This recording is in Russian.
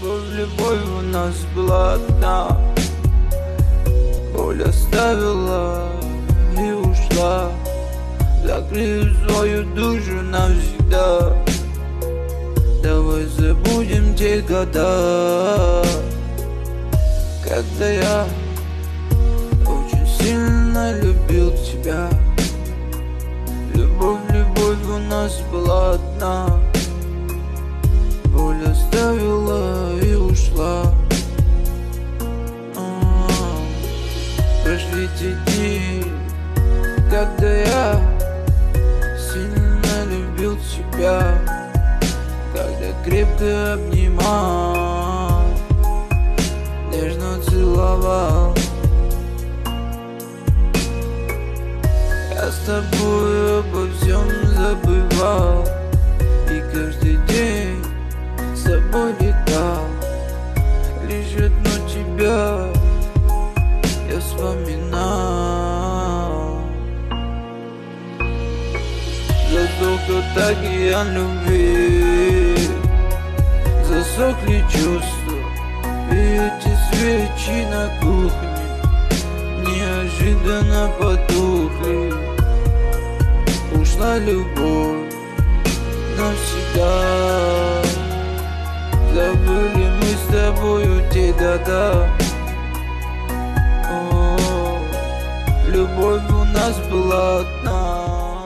Любовь, любовь у нас была одна. Боль оставила и ушла. Закрыв свою душу навсегда. Давай забудем те года Когда я очень сильно любил тебя. Любовь, любовь у нас была одна ушла А-а-а. Прошли те дни, когда я сильно любил тебя Когда крепко обнимал, нежно целовал Я с тобой обо всем забывал И каждый тебя я вспоминал. Засох тот океан любви Засохли чувства. И эти свечи на кухне Неожиданно потухли. Ушла любовь навсегда. Забыли тобою те года О, Любовь у нас была одна